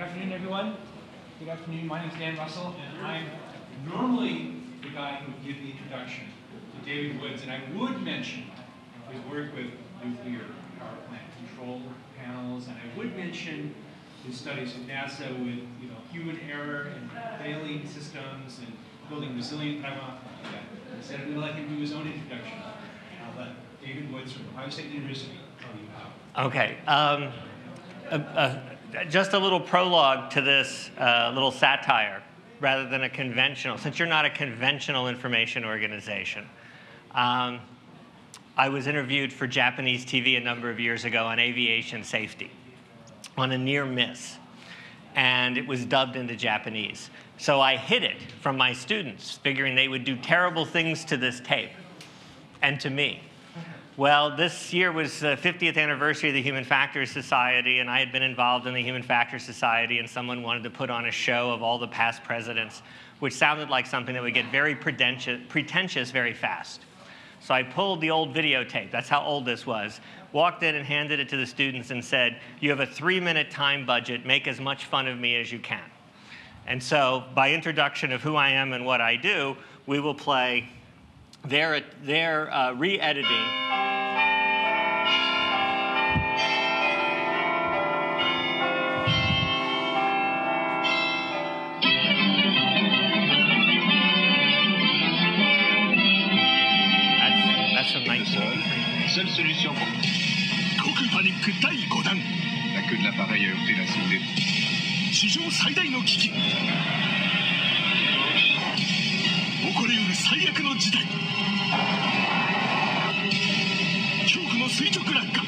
afternoon, everyone. Good afternoon. My name is Dan Russell, and I'm normally the guy who would give the introduction to David Woods. And I would mention his work with nuclear power plant control panels, and I would mention his studies at NASA with you know human error and failing systems and building resilient. But I do that. Instead, I'm going to let him do his own introduction. I'll let David Woods from Ohio State University tell you how. Okay. Um, uh, uh, just a little prologue to this uh, little satire rather than a conventional, since you're not a conventional information organization. Um, I was interviewed for Japanese TV a number of years ago on aviation safety, on a near miss, and it was dubbed into Japanese. So I hid it from my students, figuring they would do terrible things to this tape and to me. Well, this year was the 50th anniversary of the Human Factors Society, and I had been involved in the Human Factors Society, and someone wanted to put on a show of all the past presidents, which sounded like something that would get very pretentious, very fast. So I pulled the old videotape, that's how old this was, walked in and handed it to the students and said, You have a three minute time budget, make as much fun of me as you can. And so, by introduction of who I am and what I do, we will play their, their uh, re editing. Solution pour... Cocu panique 第5弾 La queue de l'appareil a heurté la sondée. 史上最大の危機起こりうる最悪の事態恐怖の垂直落下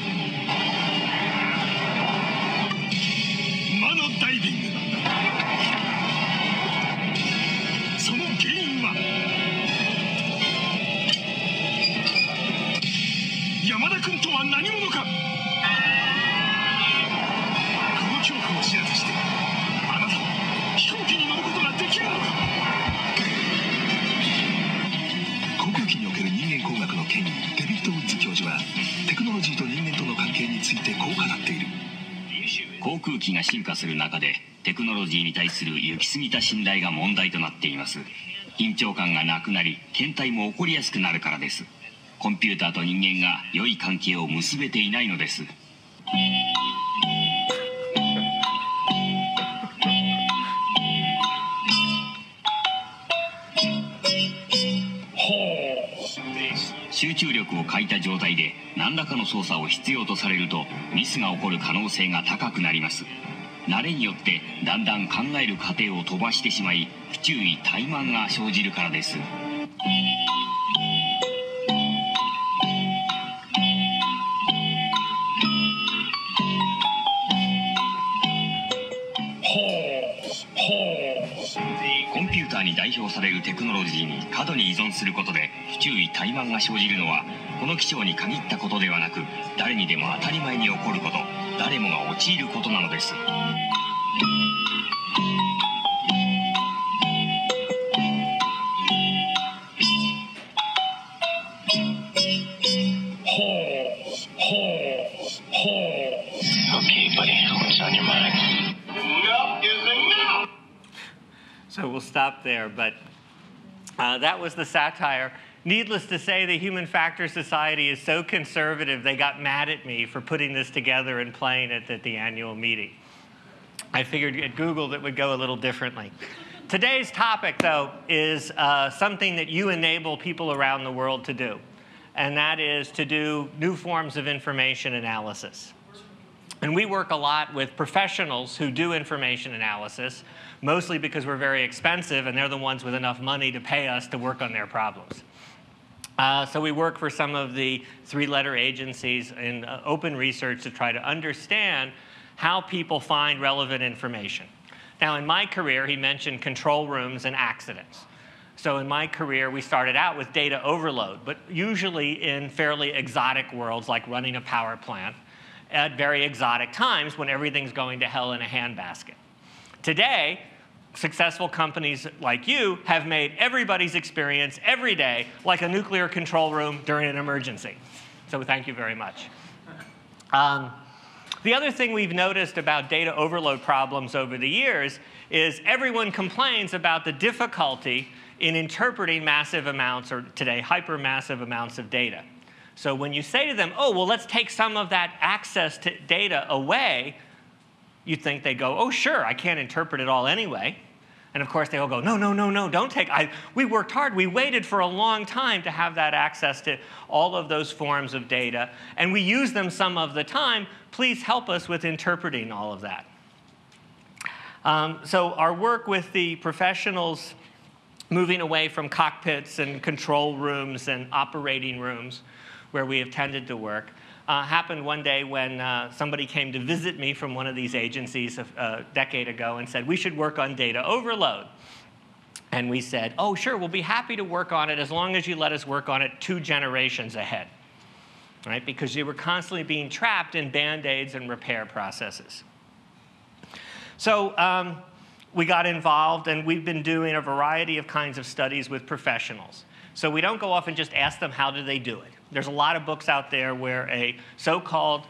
する中でテクノロジーに対する行き過ぎた信頼が問題となっています。緊張感がなくなり検体も起こりやすくなるからです。コンピューターと人間が良い関係を結べていないのです。集中力を欠いた状態で何らかの操作を必要とされるとミスが起こる可能性が高くなります。慣れによってだんだん考える過程を飛ばしてしまい不注意怠慢が生じるからです。コンピューターに代表されるテクノロジーに過度に依存することで不注意怠慢が生じるのはこの機長に限ったことではなく誰にでも当たり前に起こること誰もが陥ることなのですほう Okay, buddy, what's on your mind? Enough is enough! So we'll stop there. But uh, that was the satire. Needless to say, the Human Factors Society is so conservative, they got mad at me for putting this together and playing it at the annual meeting. I figured at Google that would go a little differently. Today's topic, though, is uh, something that you enable people around the world to do, and that is to do new forms of information analysis. And we work a lot with professionals who do information analysis, mostly because we're very expensive and they're the ones with enough money to pay us to work on their problems. Uh, so we work for some of the three-letter agencies in uh, open research to try to understand how people find relevant information. Now, in my career, he mentioned control rooms and accidents. So in my career, we started out with data overload, but usually in fairly exotic worlds like running a power plant at very exotic times when everything's going to hell in a handbasket. Today, successful companies like you have made everybody's experience every day like a nuclear control room during an emergency. So thank you very much. Um, The other thing we've noticed about data overload problems over the years is everyone complains about the difficulty in interpreting massive amounts, or today, hypermassive amounts of data. So when you say to them, oh, well, let's take some of that access to data away, you think they go, oh, sure, I can't interpret it all anyway. And of course, they all go, no, no, no, no, don't take. We worked hard. We waited for a long time to have that access to all of those forms of data. And we use them some of the time. Please help us with interpreting all of that. Um, so, our work with the professionals moving away from cockpits and control rooms and operating rooms where we have tended to work uh, happened one day when uh, somebody came to visit me from one of these agencies a, a decade ago and said, We should work on data overload. And we said, Oh, sure, we'll be happy to work on it as long as you let us work on it two generations ahead. Right? Because you were constantly being trapped in band aids and repair processes. So um, we got involved, and we've been doing a variety of kinds of studies with professionals. So we don't go off and just ask them how do they do it. There's a lot of books out there where a so-called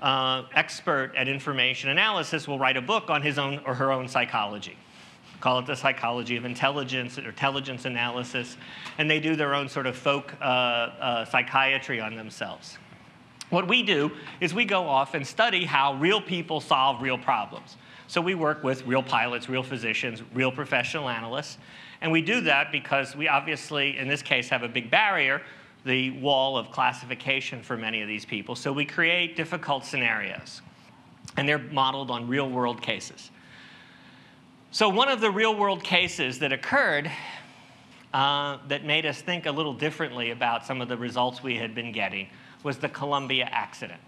uh, expert at information analysis will write a book on his own or her own psychology. Call it the psychology of intelligence or intelligence analysis, and they do their own sort of folk uh, uh, psychiatry on themselves. What we do is we go off and study how real people solve real problems. So we work with real pilots, real physicians, real professional analysts, and we do that because we obviously, in this case, have a big barrier the wall of classification for many of these people. So we create difficult scenarios, and they're modeled on real world cases. So, one of the real world cases that occurred uh, that made us think a little differently about some of the results we had been getting was the Columbia accident.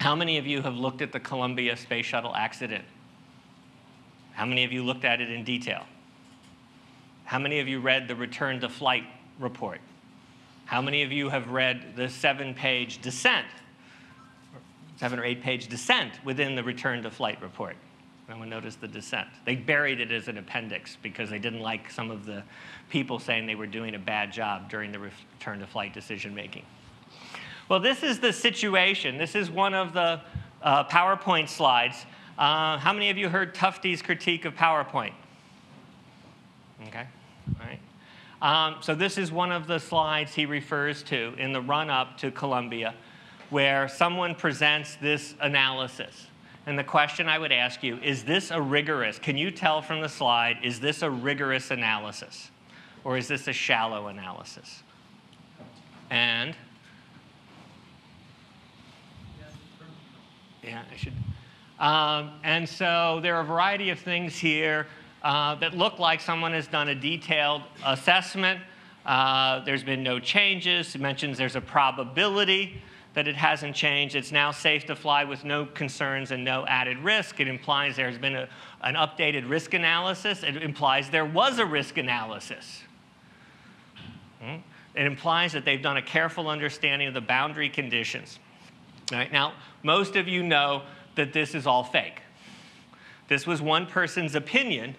How many of you have looked at the Columbia Space Shuttle accident? How many of you looked at it in detail? How many of you read the return to flight report? How many of you have read the seven page dissent, seven or eight page dissent within the return to flight report? Anyone noticed the dissent? They buried it as an appendix because they didn't like some of the people saying they were doing a bad job during the return to flight decision making. Well, this is the situation. This is one of the uh, PowerPoint slides. Uh, how many of you heard Tufte's critique of PowerPoint? Okay. Um, so this is one of the slides he refers to in the run-up to Columbia, where someone presents this analysis. And the question I would ask you, is this a rigorous, can you tell from the slide, is this a rigorous analysis? Or is this a shallow analysis? And, yeah, I should. Um, and so there are a variety of things here uh, that look like someone has done a detailed assessment. Uh, there's been no changes. It mentions there's a probability that it hasn't changed. It's now safe to fly with no concerns and no added risk. It implies there's been a, an updated risk analysis. It implies there was a risk analysis. Hmm? It implies that they've done a careful understanding of the boundary conditions. Now, most of you know that this is all fake. This was one person's opinion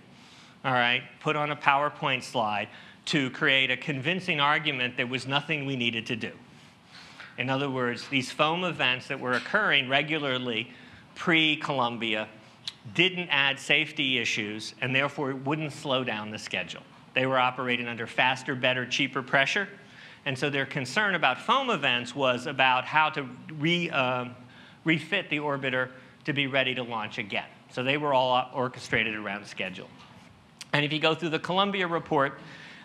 all right, put on a PowerPoint slide to create a convincing argument there was nothing we needed to do. In other words, these foam events that were occurring regularly pre Columbia didn't add safety issues and therefore it wouldn't slow down the schedule. They were operating under faster, better, cheaper pressure. And so their concern about foam events was about how to re, uh, refit the orbiter to be ready to launch again. So they were all orchestrated around schedule. And if you go through the Columbia report,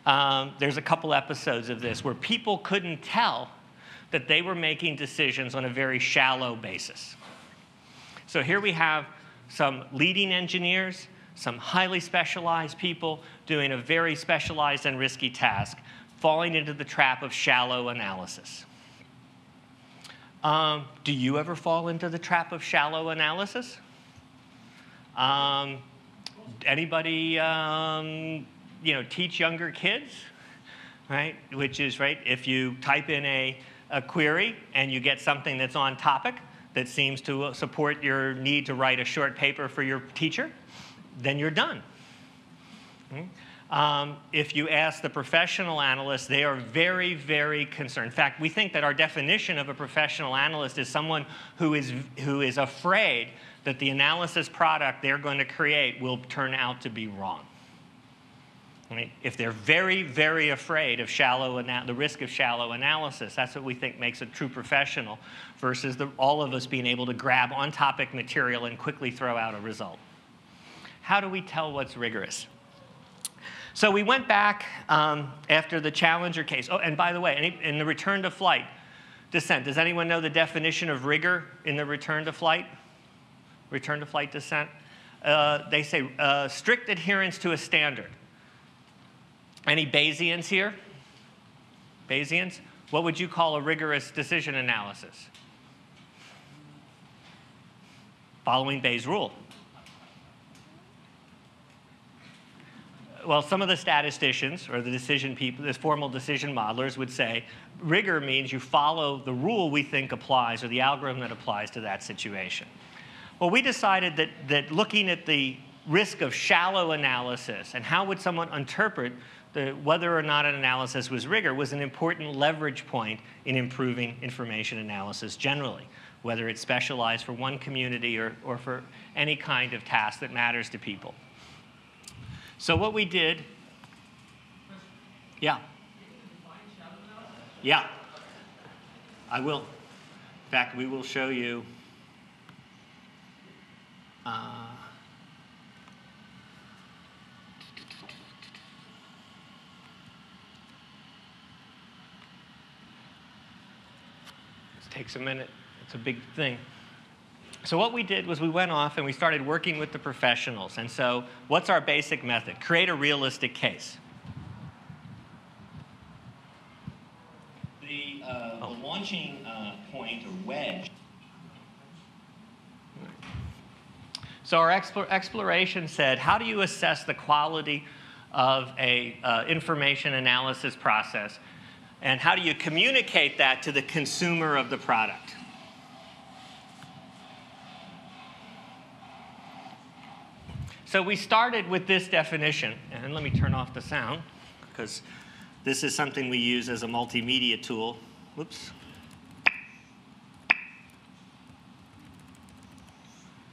um, there's a couple episodes of this where people couldn't tell that they were making decisions on a very shallow basis. So here we have some leading engineers, some highly specialized people doing a very specialized and risky task, falling into the trap of shallow analysis. Um, do you ever fall into the trap of shallow analysis? Um, anybody, um, you know, teach younger kids, right? Which is, right, if you type in a, a query and you get something that's on topic that seems to support your need to write a short paper for your teacher, then you're done. Hmm? Um, if you ask the professional analysts, they are very, very concerned. In fact, we think that our definition of a professional analyst is someone who is, who is afraid that the analysis product they're going to create will turn out to be wrong. If they're very, very afraid of shallow the risk of shallow analysis, that's what we think makes a true professional versus the, all of us being able to grab on-topic material and quickly throw out a result. How do we tell what's rigorous? So we went back um, after the Challenger case. Oh, and by the way, in the return to flight dissent, does anyone know the definition of rigor in the return to flight? Return to flight dissent? Uh, they say uh, strict adherence to a standard. Any Bayesians here? Bayesians? What would you call a rigorous decision analysis? Following Bayes' rule. well, some of the statisticians or the decision people, the formal decision modelers would say rigor means you follow the rule we think applies or the algorithm that applies to that situation. Well, we decided that, that looking at the risk of shallow analysis and how would someone interpret the, whether or not an analysis was rigor was an important leverage point in improving information analysis generally, whether it's specialized for one community or, or for any kind of task that matters to people. So what we did, yeah. Yeah. I will. In fact, we will show you. Uh, this takes a minute. It's a big thing. So what we did was we went off and we started working with the professionals. And so what's our basic method? Create a realistic case. The, uh, oh. the launching uh, point or wedge. So our exploration said, how do you assess the quality of a uh, information analysis process? And how do you communicate that to the consumer of the product? So we started with this definition, and let me turn off the sound because this is something we use as a multimedia tool. Whoops.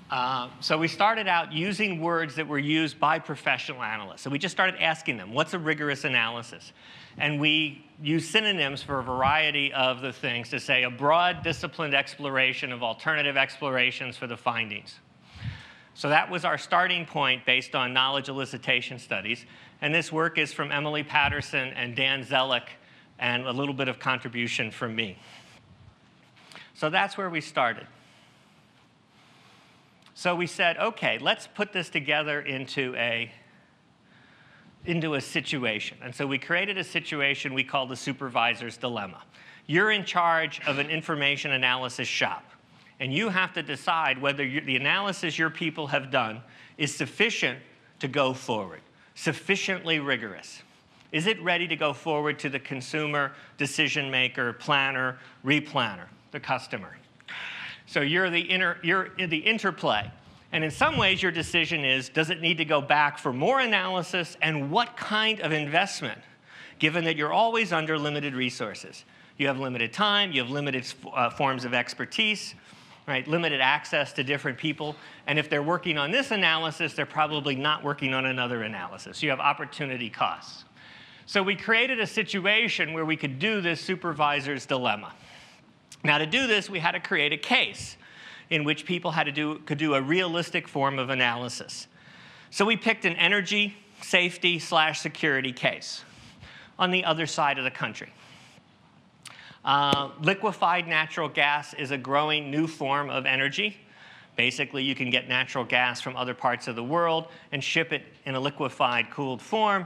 Uh, so we started out using words that were used by professional analysts. So we just started asking them, what's a rigorous analysis? And we used synonyms for a variety of the things to say a broad disciplined exploration of alternative explorations for the findings. So that was our starting point based on knowledge elicitation studies. And this work is from Emily Patterson and Dan Zelik, and a little bit of contribution from me. So that's where we started. So we said, okay, let's put this together into a, into a situation. And so we created a situation we call the supervisor's dilemma. You're in charge of an information analysis shop and you have to decide whether the analysis your people have done is sufficient to go forward, sufficiently rigorous. Is it ready to go forward to the consumer, decision maker, planner, replanner, the customer? So you're the, inter, you're the interplay. And in some ways, your decision is does it need to go back for more analysis and what kind of investment, given that you're always under limited resources? You have limited time, you have limited uh, forms of expertise, right? Limited access to different people. And if they're working on this analysis, they're probably not working on another analysis. You have opportunity costs. So we created a situation where we could do this supervisor's dilemma. Now, to do this, we had to create a case in which people had to do, could do a realistic form of analysis. So we picked an energy, safety, slash security case on the other side of the country. Uh, liquefied natural gas is a growing new form of energy. Basically, you can get natural gas from other parts of the world and ship it in a liquefied, cooled form.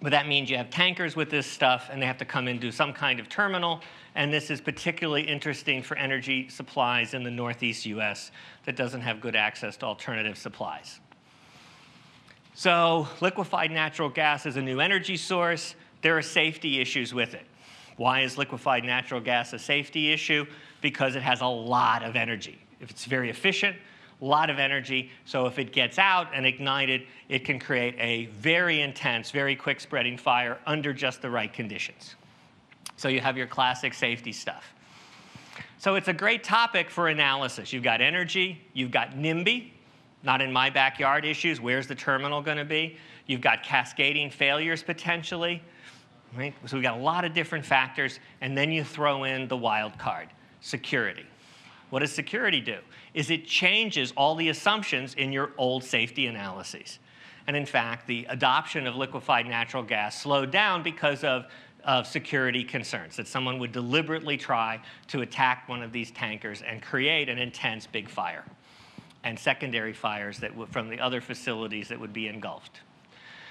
But that means you have tankers with this stuff, and they have to come into some kind of terminal. And this is particularly interesting for energy supplies in the Northeast US that doesn't have good access to alternative supplies. So, liquefied natural gas is a new energy source. There are safety issues with it. Why is liquefied natural gas a safety issue? Because it has a lot of energy. If it's very efficient, a lot of energy. So if it gets out and ignited, it can create a very intense, very quick spreading fire under just the right conditions. So you have your classic safety stuff. So it's a great topic for analysis. You've got energy, you've got NIMBY, not in my backyard issues, where's the terminal going to be? You've got cascading failures potentially. Right? So we've got a lot of different factors, and then you throw in the wild card, security. What does security do? Is it changes all the assumptions in your old safety analyses. And in fact, the adoption of liquefied natural gas slowed down because of, of security concerns, that someone would deliberately try to attack one of these tankers and create an intense big fire and secondary fires that from the other facilities that would be engulfed.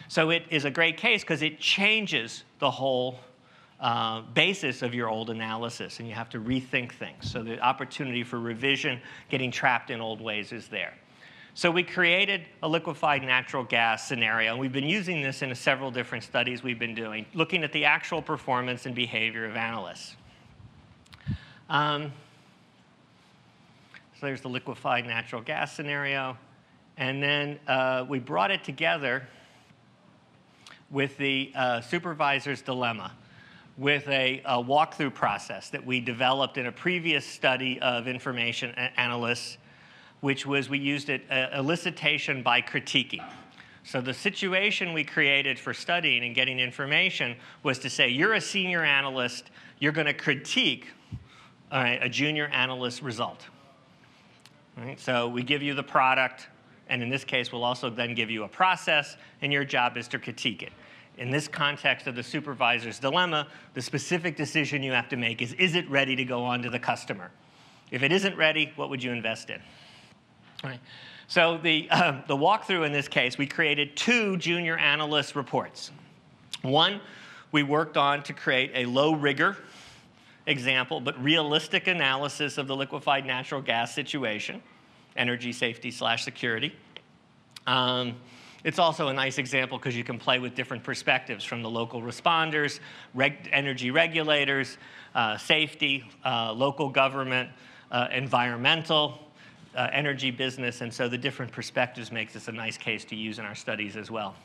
So it is a great case because it changes the whole uh, basis of your old analysis, and you have to rethink things. So the opportunity for revision, getting trapped in old ways, is there. So we created a liquefied natural gas scenario. and We've been using this in several different studies we've been doing, looking at the actual performance and behavior of analysts. Um, so there's the liquefied natural gas scenario. And then uh, we brought it together with the uh, supervisor's dilemma with a, a, walkthrough process that we developed in a previous study of information analysts, which was we used it uh, elicitation by critiquing. So the situation we created for studying and getting information was to say, you're a senior analyst, you're going to critique a junior analyst result. So we give you the product, and in this case, we'll also then give you a process, and your job is to critique it. In this context of the supervisor's dilemma, the specific decision you have to make is, is it ready to go on to the customer? If it isn't ready, what would you invest in? Right. So the, uh, the walkthrough in this case, we created two junior analyst reports. One, we worked on to create a low rigor example, but realistic analysis of the liquefied natural gas situation, energy safety slash security. Um, it's also a nice example because you can play with different perspectives from the local responders, reg energy regulators, uh, safety, uh, local government, uh, environmental, uh, energy business, and so the different perspectives makes this a nice case to use in our studies as well.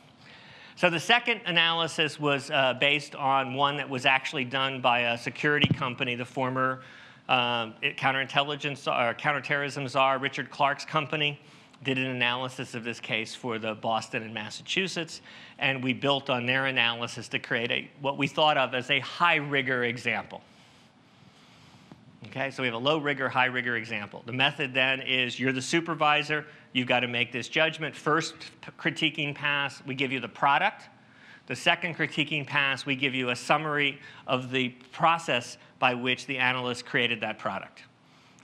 So the second analysis was uh, based on one that was actually done by a security company, the former um, counterintelligence or counterterrorism czar Richard Clarke's company did an analysis of this case for the Boston and Massachusetts, and we built on their analysis to create a, what we thought of as a high rigor example. Okay, so we have a low rigor, high rigor example. The method then is you're the supervisor, you've got to make this judgment. First critiquing pass, we give you the product. The second critiquing pass, we give you a summary of the process by which the analyst created that product.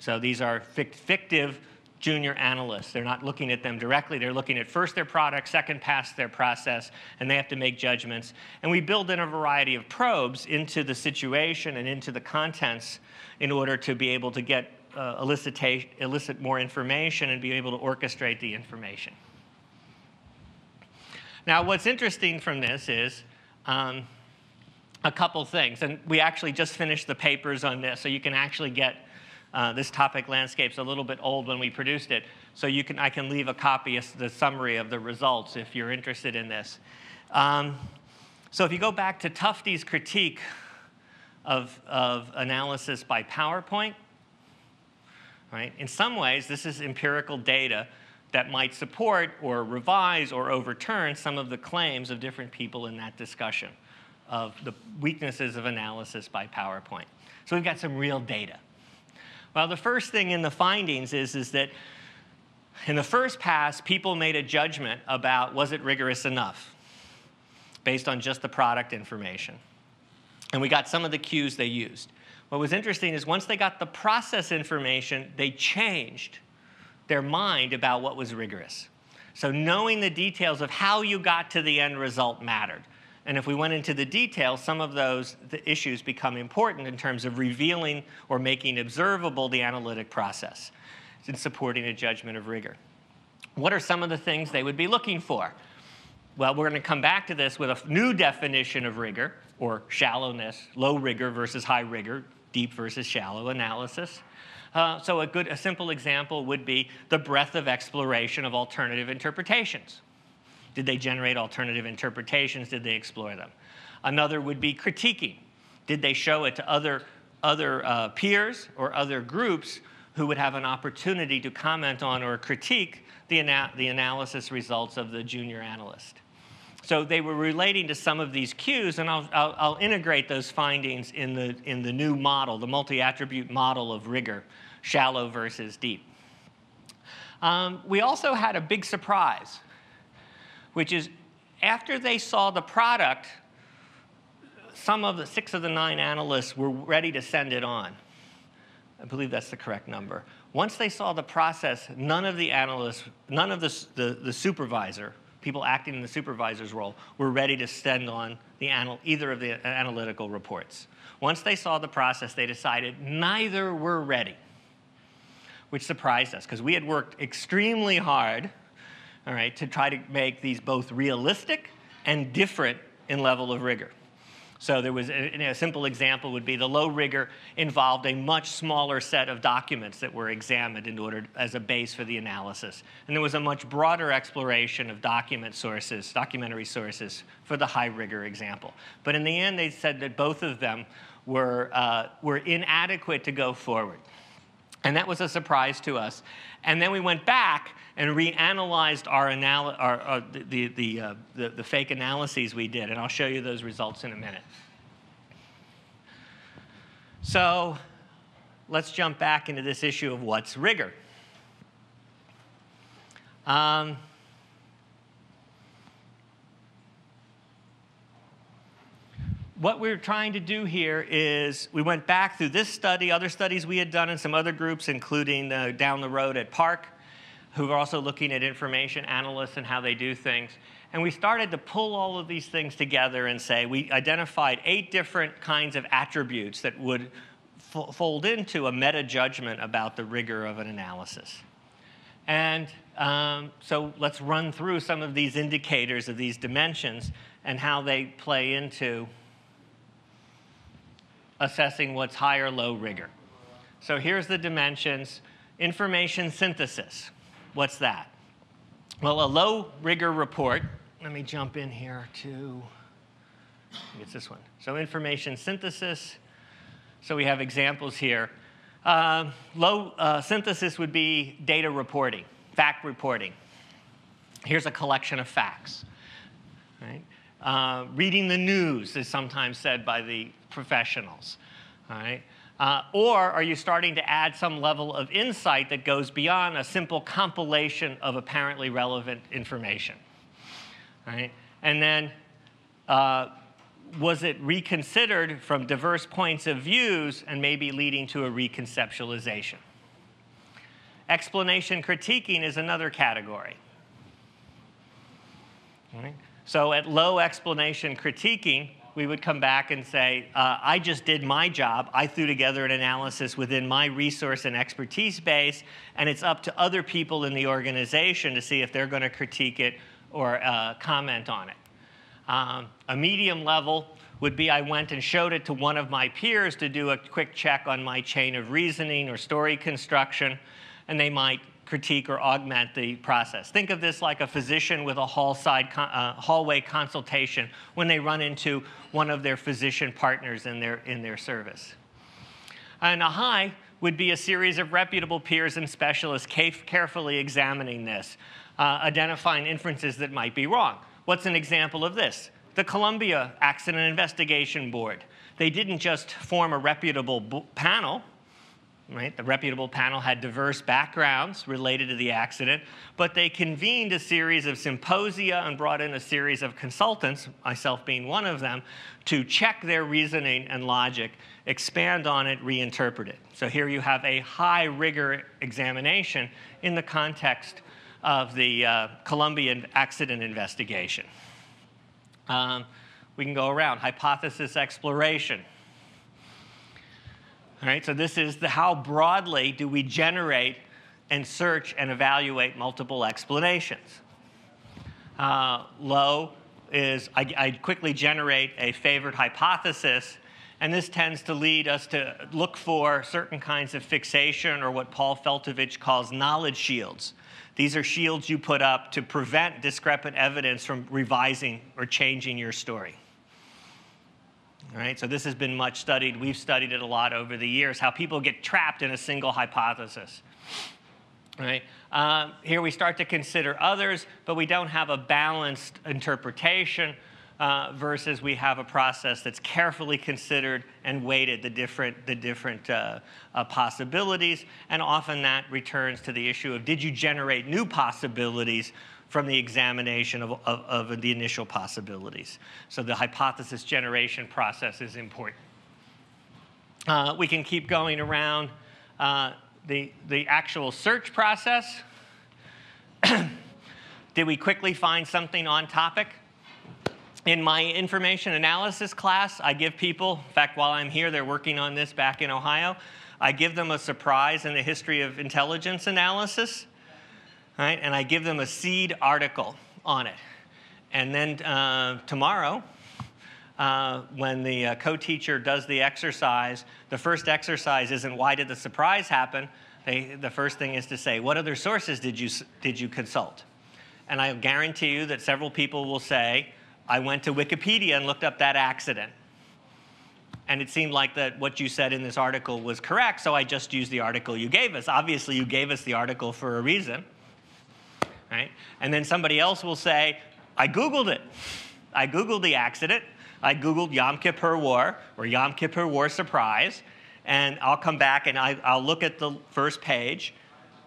So these are fictive junior analysts. They're not looking at them directly. They're looking at first their product, second pass their process, and they have to make judgments. And we build in a variety of probes into the situation and into the contents in order to be able to get uh, elicit more information and be able to orchestrate the information. Now, what's interesting from this is um, a couple things. And we actually just finished the papers on this, so you can actually get uh, this topic landscape's a little bit old when we produced it, so you can, I can leave a copy of the summary of the results if you're interested in this. Um, so if you go back to Tufte's critique of, of analysis by PowerPoint, right, in some ways this is empirical data that might support or revise or overturn some of the claims of different people in that discussion of the weaknesses of analysis by PowerPoint. So we've got some real data. Well, the first thing in the findings is, is that in the first pass, people made a judgment about was it rigorous enough based on just the product information. And we got some of the cues they used. What was interesting is once they got the process information, they changed their mind about what was rigorous. So knowing the details of how you got to the end result mattered. And if we went into the details, some of those issues become important in terms of revealing or making observable the analytic process in supporting a judgment of rigor. What are some of the things they would be looking for? Well, we're going to come back to this with a new definition of rigor, or shallowness, low rigor versus high rigor, deep versus shallow analysis. Uh, so a good, a simple example would be the breadth of exploration of alternative interpretations. Did they generate alternative interpretations? Did they explore them? Another would be critiquing. Did they show it to other, other uh, peers or other groups who would have an opportunity to comment on or critique the, ana the analysis results of the junior analyst? So they were relating to some of these cues, and I'll, I'll, I'll integrate those findings in the, in the new model, the multi-attribute model of rigor, shallow versus deep. Um, we also had a big surprise, which is after they saw the product, some of the six of the nine analysts were ready to send it on. I believe that's the correct number. Once they saw the process, none of the analysts, none of the, the, the supervisor, people acting in the supervisor's role, were ready to send on the anal, either of the uh, analytical reports. Once they saw the process, they decided neither were ready, which surprised us because we had worked extremely hard, all right, to try to make these both realistic and different in level of rigor. So there was a, a, simple example would be the low rigor involved a much smaller set of documents that were examined in order as a base for the analysis. And there was a much broader exploration of document sources, documentary sources for the high rigor example. But in the end, they said that both of them were, uh, were inadequate to go forward. And that was a surprise to us. And then we went back and reanalyzed our, anal- our, our the, the, uh, the, the fake analyses we did. And I'll show you those results in a minute. So let's jump back into this issue of what's rigor. Um, what we're trying to do here is we went back through this study, other studies we had done in some other groups, including uh, down the road at PARC, who are also looking at information analysts and how they do things. And we started to pull all of these things together and say we identified eight different kinds of attributes that would fold into a meta judgment about the rigor of an analysis. And um, so let's run through some of these indicators of these dimensions and how they play into assessing what's high or low rigor. So here's the dimensions. Information synthesis. What's that? Well, a low rigor report, let me jump in here to, it's this one. So information synthesis. So we have examples here. Uh, low uh, synthesis would be data reporting, fact reporting. Here's a collection of facts. Uh, reading the news is sometimes said by the professionals. All right? Uh, or are you starting to add some level of insight that goes beyond a simple compilation of apparently relevant information? Right? And then, uh, was it reconsidered from diverse points of views and maybe leading to a reconceptualization? Explanation critiquing is another category. Right? So at low explanation critiquing, we would come back and say, uh, I just did my job. I threw together an analysis within my resource and expertise base, and it's up to other people in the organization to see if they're going to critique it or uh, comment on it. Um, a medium level would be I went and showed it to one of my peers to do a quick check on my chain of reasoning or story construction, and they might critique or augment the process. Think of this like a physician with a hall side, uh, hallway consultation when they run into one of their physician partners in their, in their service. And a high would be a series of reputable peers and specialists carefully examining this, uh, identifying inferences that might be wrong. What's an example of this? The Columbia Accident Investigation Board. They didn't just form a reputable panel, Right? The reputable panel had diverse backgrounds related to the accident, but they convened a series of symposia and brought in a series of consultants, myself being one of them, to check their reasoning and logic, expand on it, reinterpret it. So here you have a high rigor examination in the context of the uh, accident investigation. Um, we can go around. Hypothesis exploration. All right, so this is the how broadly do we generate and search and evaluate multiple explanations. Uh, low is I, I quickly generate a favored hypothesis And this tends to lead us to look for certain kinds of fixation or what Paul Feltovich calls knowledge shields. These are shields you put up to prevent discrepant evidence from revising or changing your story. Right, so this has been much studied. We've studied it a lot over the years, how people get trapped in a single hypothesis. Right, um, here we start to consider others, but we don't have a balanced interpretation uh, versus we have a process that's carefully considered and weighted the different, the different uh, uh, possibilities. And often that returns to the issue of did you generate new possibilities from the examination of, of, of the initial possibilities. So the hypothesis generation process is important. Uh, we can keep going around uh, the, the actual search process. Did we quickly find something on topic? In my information analysis class, I give people, in fact, while I'm here, they're working on this back in Ohio, I give them a surprise in the history of intelligence analysis, right? And I give them a seed article on it. And then uh, tomorrow, uh, when the uh, co-teacher does the exercise, the first exercise isn't why did the surprise happen? They, the first thing is to say, what other sources did you, did you consult? And I guarantee you that several people will say, I went to Wikipedia and looked up that accident. And it seemed like that what you said in this article was correct, so I just used the article you gave us. Obviously, you gave us the article for a reason. Right? And then somebody else will say, I Googled it. I Googled the accident. I Googled Yom Kippur War or Yom Kippur War Surprise. And I'll come back and I, will look at the first page.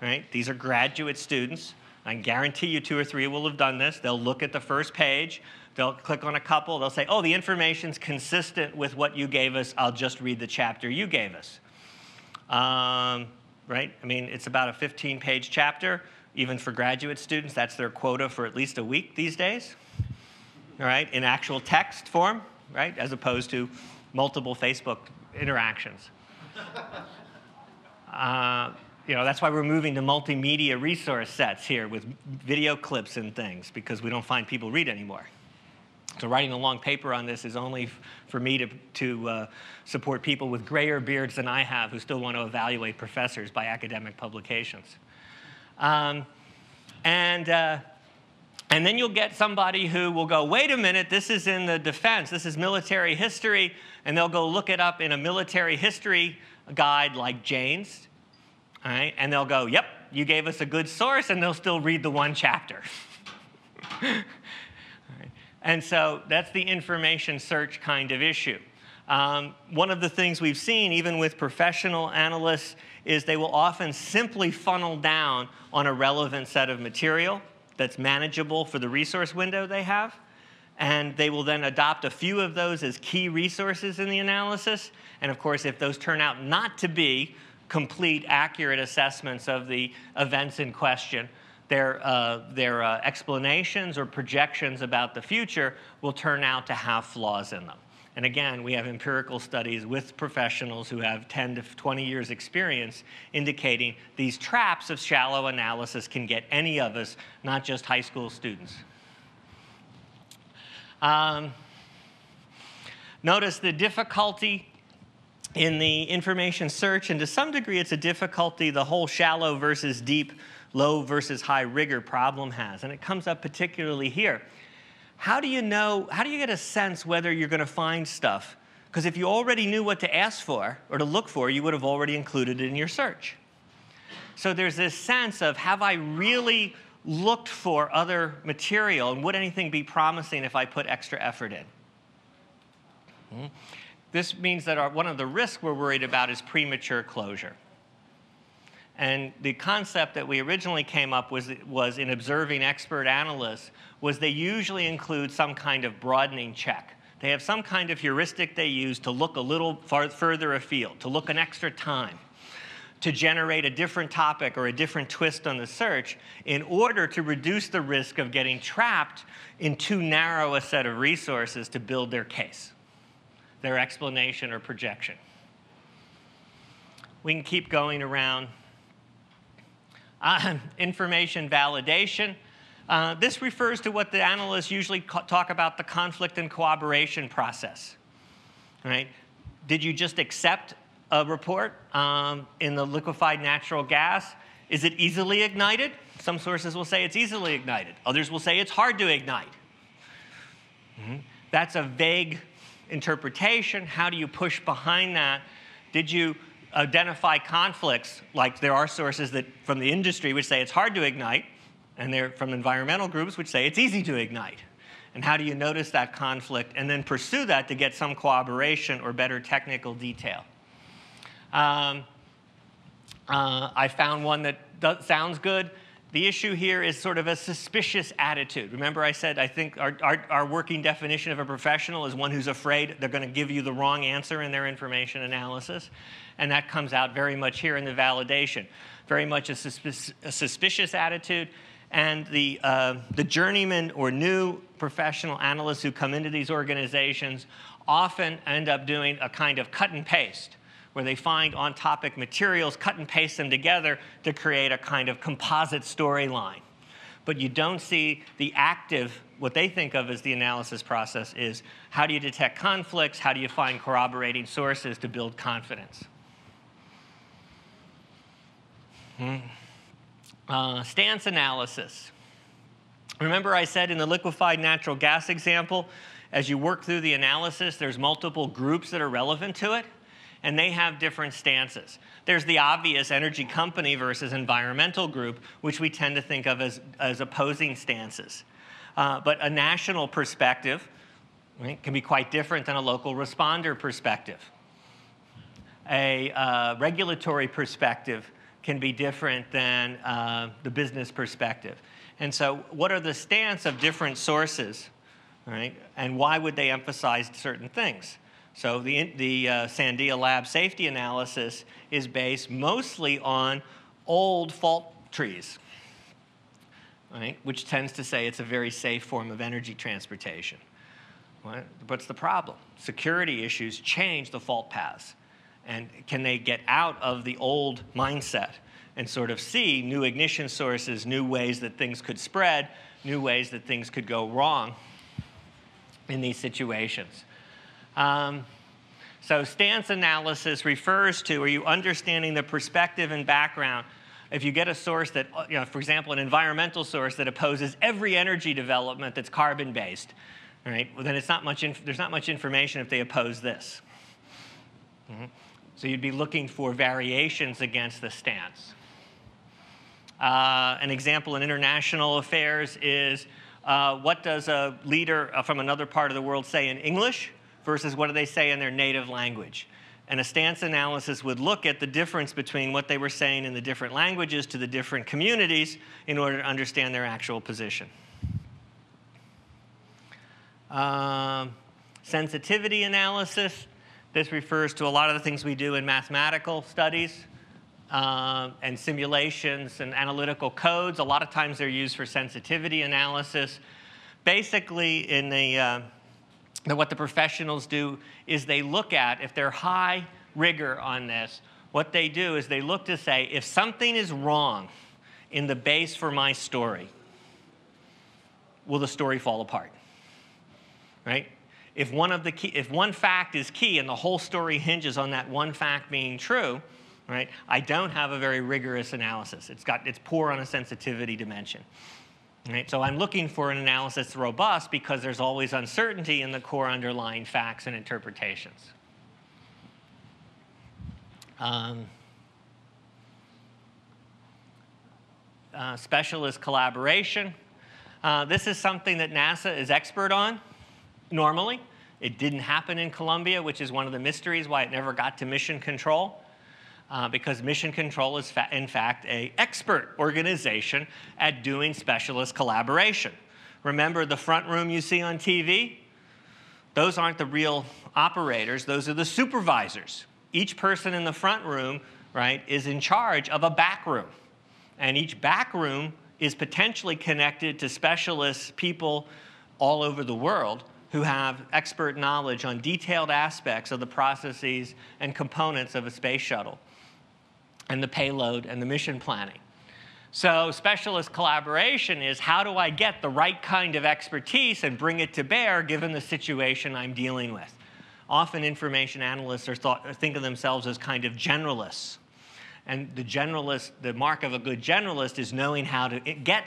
Right? These are graduate students. I guarantee you two or three will have done this. They'll look at the first page. They'll click on a couple. They'll say, oh, the information's consistent with what you gave us. I'll just read the chapter you gave us. Um, right? I mean, it's about a 15 page chapter. Even for graduate students, that's their quota for at least a week these days. All right? In actual text form, right? As opposed to multiple Facebook interactions. Uh, you know, that's why we're moving to multimedia resource sets here with video clips and things because we don't find people read anymore. So writing a long paper on this is only for me to, to uh, support people with grayer beards than I have who still want to evaluate professors by academic publications. Um, and, uh, and then you'll get somebody who will go, wait a minute, this is in the defense, this is military history, and they'll go look it up in a military history guide like Jane's, all right? and they'll go, yep, you gave us a good source, and they'll still read the one chapter. And so that's the information search kind of issue. Um, one of the things we've seen, even with professional analysts, is they will often simply funnel down on a relevant set of material that's manageable for the resource window they have. And they will then adopt a few of those as key resources in the analysis. And of course, if those turn out not to be complete, accurate assessments of the events in question, their, uh, their uh, explanations or projections about the future will turn out to have flaws in them. And again, we have empirical studies with professionals who have 10 to 20 years experience indicating these traps of shallow analysis can get any of us, not just high school students. Um, notice the difficulty in the information search, and to some degree it's a difficulty, the whole shallow versus deep low versus high rigor problem has. And it comes up particularly here. How do you know, how do you get a sense whether you're going to find stuff? Because if you already knew what to ask for or to look for, you would have already included it in your search. So there's this sense of have I really looked for other material and would anything be promising if I put extra effort in? Hmm? This means that our, one of the risks we're worried about is premature closure. And the concept that we originally came up with was in observing expert analysts was they usually include some kind of broadening check. They have some kind of heuristic they use to look a little far, further afield, to look an extra time, to generate a different topic or a different twist on the search in order to reduce the risk of getting trapped in too narrow a set of resources to build their case, their explanation or projection. We can keep going around uh, information validation. Uh, this refers to what the analysts usually talk about the conflict and cooperation process. Right? did you just accept a report um, in the liquefied natural gas? Is it easily ignited? Some sources will say it's easily ignited. Others will say it's hard to ignite. Mm-hmm. That's a vague interpretation. How do you push behind that? Did you identify conflicts? Like there are sources that from the industry would say it's hard to ignite, and they're from environmental groups which say it's easy to ignite. And how do you notice that conflict and then pursue that to get some cooperation or better technical detail? Um, uh, I found one that does, sounds good. The issue here is sort of a suspicious attitude. Remember, I said I think our, our, our working definition of a professional is one who's afraid they're going to give you the wrong answer in their information analysis. And that comes out very much here in the validation. Very much a, a suspicious attitude. And the, uh, the journeyman or new professional analysts who come into these organizations often end up doing a kind of cut and paste where they find on topic materials, cut and paste them together to create a kind of composite storyline. But you don't see the active, what they think of as the analysis process is how do you detect conflicts? How do you find corroborating sources to build confidence? Hmm. Uh, stance analysis. Remember, I said in the liquefied natural gas example, as you work through the analysis, there's multiple groups that are relevant to it and they have different stances. There's the obvious energy company versus environmental group, which we tend to think of as, as opposing stances. Uh, but a national perspective right, can be quite different than a local responder perspective. A uh, regulatory perspective can be different than uh, the business perspective. And so, what are the stance of different sources, right? And why would they emphasize certain things? So the, the uh, Sandia lab safety analysis is based mostly on old fault trees, right? which tends to say it's a very safe form of energy transportation. What? What's the problem? Security issues change the fault paths. And can they get out of the old mindset and sort of see new ignition sources, new ways that things could spread, new ways that things could go wrong in these situations? Um, so stance analysis refers to, are you understanding the perspective and background? If you get a source that, you know, for example, an environmental source that opposes every energy development that's carbon-based, right, well, then it's not much there's not much information if they oppose this. Mm -hmm. So you'd be looking for variations against the stance. Uh, an example in international affairs is uh, what does a leader uh, from another part of the world say in English versus what do they say in their native language. And a stance analysis would look at the difference between what they were saying in the different languages to the different communities in order to understand their actual position. Um, sensitivity analysis. This refers to a lot of the things we do in mathematical studies um, and simulations and analytical codes. A lot of times they're used for sensitivity analysis. Basically, in the uh, that what the professionals do is they look at, if they're high rigor on this, what they do is they look to say, if something is wrong in the base for my story, will the story fall apart? Right? If one, of the key, if one fact is key and the whole story hinges on that one fact being true, right, I don't have a very rigorous analysis. It's, got, it's poor on a sensitivity dimension. Right? So I'm looking for an analysis that's robust because there's always uncertainty in the core underlying facts and interpretations. Um, uh, specialist collaboration. Uh, this is something that NASA is expert on normally. It didn't happen in Columbia, which is one of the mysteries why it never got to mission control uh, because Mission Control is, fa in fact, a expert organization at doing specialist collaboration. Remember the front room you see on TV? Those aren't the real operators, those are the supervisors. Each person in the front room, right, is in charge of a back room. And each back room is potentially connected to specialist people all over the world who have expert knowledge on detailed aspects of the processes and components of a space shuttle and the payload and the mission planning. So specialist collaboration is how do I get the right kind of expertise and bring it to bear given the situation I'm dealing with. often information analysts are thought, think of themselves as kind of generalists. And the generalist, the mark of a good generalist is knowing how to get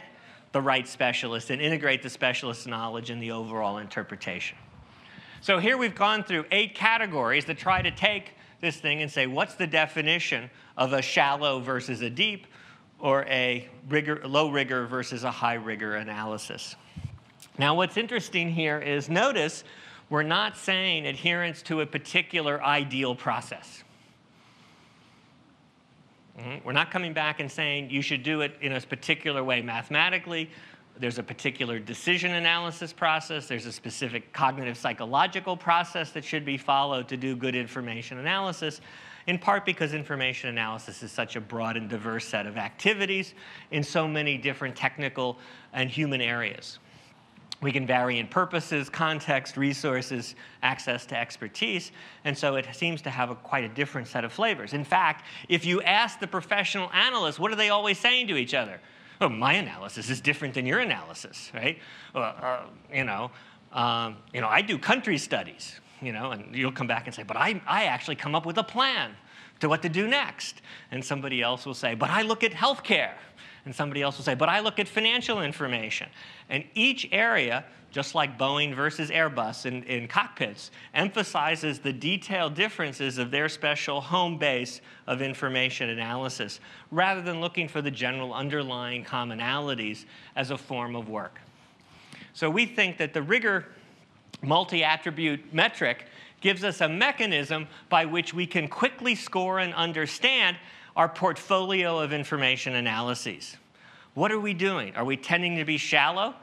the right specialist and integrate the specialist's knowledge in the overall interpretation. So here we've gone through eight categories that try to take this thing and say, what's the definition of a shallow versus a deep, or a rigor, low rigor versus a high rigor analysis? Now, what's interesting here is notice we're not saying adherence to a particular ideal process. Mm-hmm. We're not coming back and saying you should do it in a particular way mathematically. There's a particular decision analysis process. There's a specific cognitive psychological process that should be followed to do good information analysis, in part because information analysis is such a broad and diverse set of activities in so many different technical and human areas. We can vary in purposes, context, resources, access to expertise, and so it seems to have a, quite a different set of flavors. In fact, if you ask the professional analysts, what are they always saying to each other? Oh, my analysis is different than your analysis, right? Uh, uh, you know, um, you know, I do country studies, you know, and you'll come back and say, but I, I actually come up with a plan to what to do next. And somebody else will say, but I look at healthcare. And somebody else will say, but I look at financial information. And each area, just like Boeing versus Airbus in, in cockpits, emphasizes the detailed differences of their special home base of information analysis, rather than looking for the general underlying commonalities as a form of work. So we think that the rigor multi-attribute metric gives us a mechanism by which we can quickly score and understand our portfolio of information analyses. What are we doing? Are we tending to be shallow?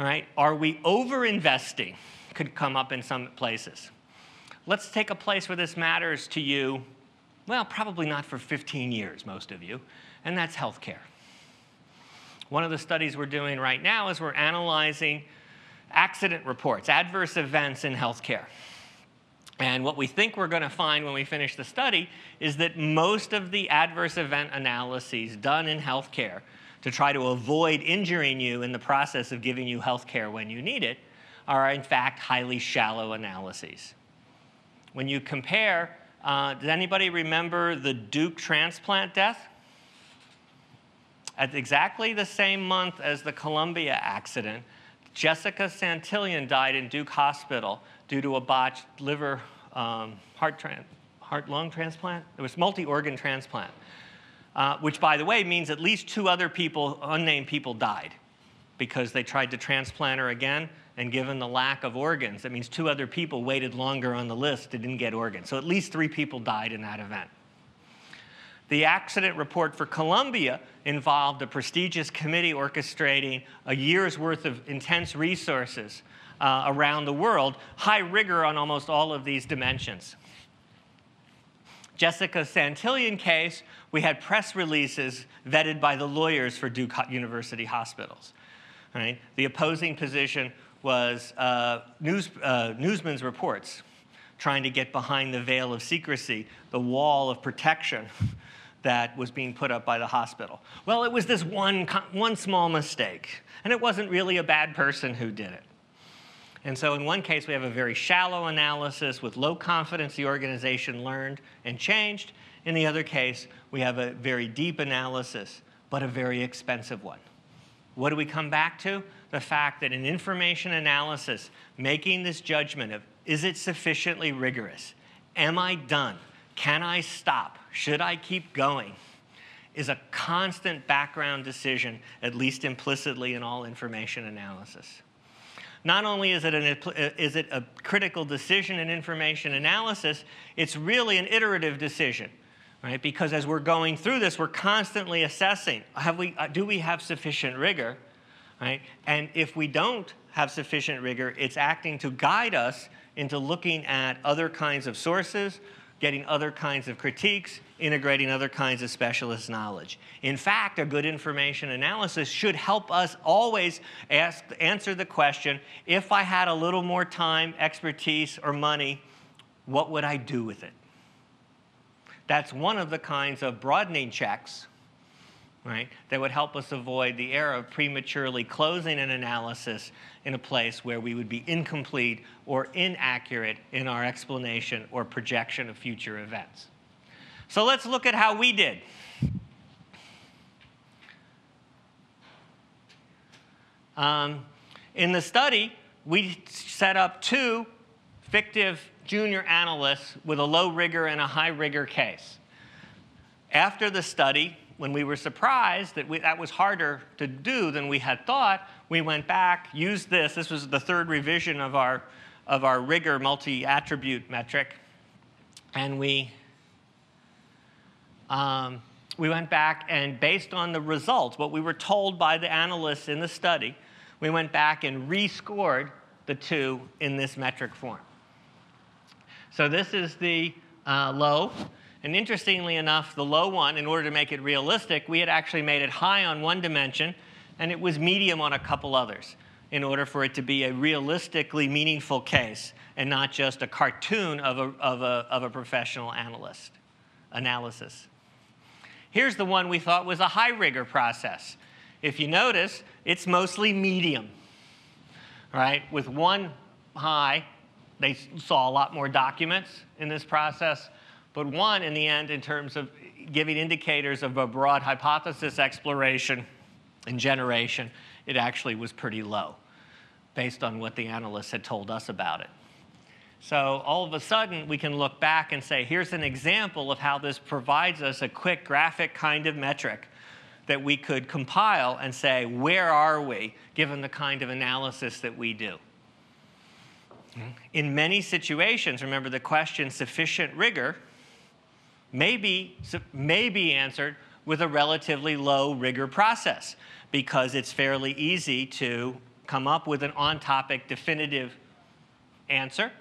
All right? Are we over-investing? Could come up in some places. Let's take a place where this matters to you, well, probably not for 15 years, most of you, and that's healthcare. One of the studies we're doing right now is we're analyzing accident reports, adverse events in healthcare. And what we think we're going to find when we finish the study is that most of the adverse event analyses done in healthcare to try to avoid injuring you in the process of giving you healthcare when you need it are, in fact, highly shallow analyses. When you compare, uh, does anybody remember the Duke transplant death? At exactly the same month as the Columbia accident, Jessica Santillan died in Duke Hospital due to a botched liver um, heart, heart lung transplant. It was multi organ transplant uh, which, by the way, means at least two other people, unnamed people, died because they tried to transplant her again. And given the lack of organs, that means two other people waited longer on the list and didn't get organs. So at least three people died in that event. The accident report for Columbia involved a prestigious committee orchestrating a year's worth of intense resources uh, around the world, high rigor on almost all of these dimensions. Jessica Santillan case, we had press releases vetted by the lawyers for Duke University hospitals. Right? The opposing position was uh, news, uh, newsmen's reports trying to get behind the veil of secrecy, the wall of protection that was being put up by the hospital. Well, it was this one, one small mistake, and it wasn't really a bad person who did it. And so in one case, we have a very shallow analysis with low confidence the organization learned and changed. In the other case, we have a very deep analysis, but a very expensive one. What do we come back to? The fact that in information analysis, making this judgment of is it sufficiently rigorous? Am I done? Can I stop? Should I keep going? Is a constant background decision, at least implicitly in all information analysis. Not only is it, an, is it a critical decision in information analysis, it's really an iterative decision, right? Because as we're going through this, we're constantly assessing, have we, uh, do we have sufficient rigor, right? And if we don't have sufficient rigor, it's acting to guide us into looking at other kinds of sources, getting other kinds of critiques, integrating other kinds of specialist knowledge. In fact, a good information analysis should help us always ask, answer the question, if I had a little more time, expertise, or money, what would I do with it? That's one of the kinds of broadening checks right, that would help us avoid the error of prematurely closing an analysis in a place where we would be incomplete or inaccurate in our explanation or projection of future events. So let's look at how we did. Um, in the study, we set up two fictive junior analysts with a low rigor and a high rigor case. After the study, when we were surprised that we, that was harder to do than we had thought, we went back, used this. This was the third revision of our, of our rigor multi attribute metric. And we, um, we went back and, based on the results, what we were told by the analysts in the study, we went back and rescored the two in this metric form. So this is the uh, low. And interestingly enough, the low one, in order to make it realistic, we had actually made it high on one dimension, and it was medium on a couple others in order for it to be a realistically meaningful case and not just a cartoon of a, of a, of a professional analyst analysis. Here's the one we thought was a high rigor process. If you notice, it's mostly medium, right? With one high, they saw a lot more documents in this process, but one in the end, in terms of giving indicators of a broad hypothesis exploration and generation, it actually was pretty low based on what the analysts had told us about it. So all of a sudden, we can look back and say, here's an example of how this provides us a quick graphic kind of metric that we could compile and say, where are we given the kind of analysis that we do? In many situations, remember the question sufficient rigor may be, may be answered with a relatively low rigor process because it's fairly easy to come up with an on-topic definitive answer